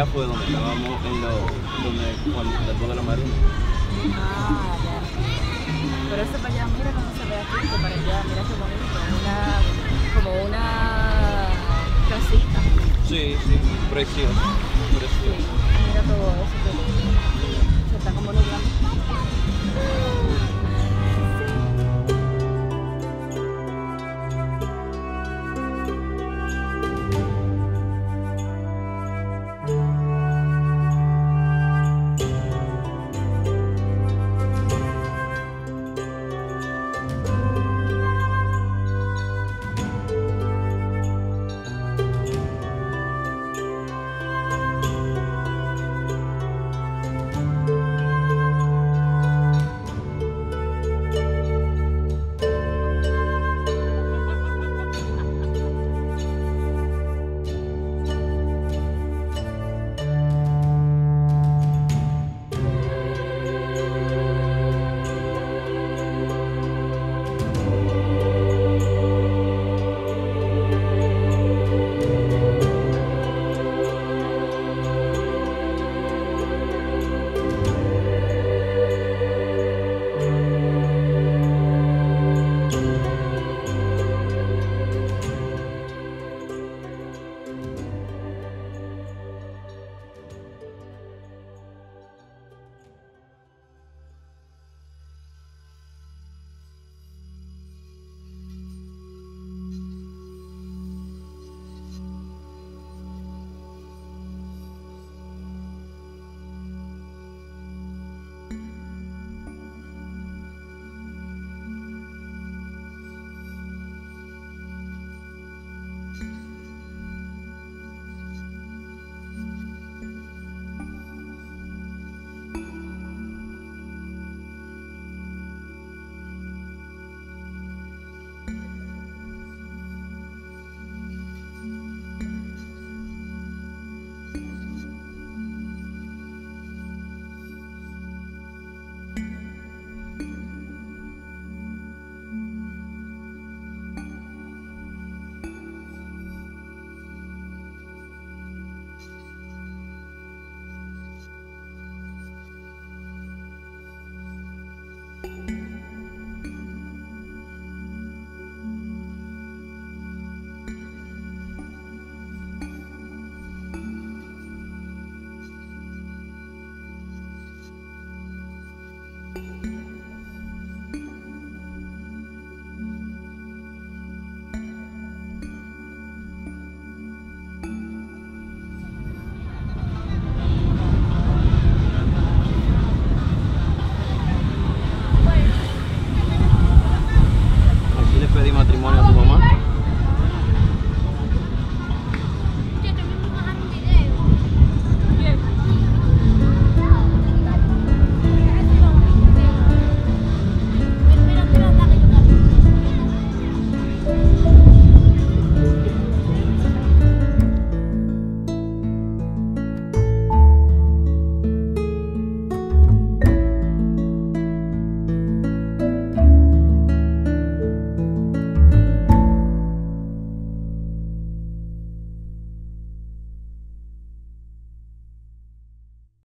fue donde estábamos en lo, donde, cuando, después de la marina. Ah, ya. Pero eso para allá, mira cómo se ve aquí, para allá, mira qué bonito. Una, como una casita. Sí, sí, precioso, Sí, precioso. mira todo eso se está como nublando.